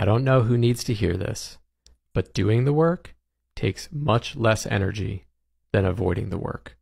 I don't know who needs to hear this, but doing the work takes much less energy than avoiding the work.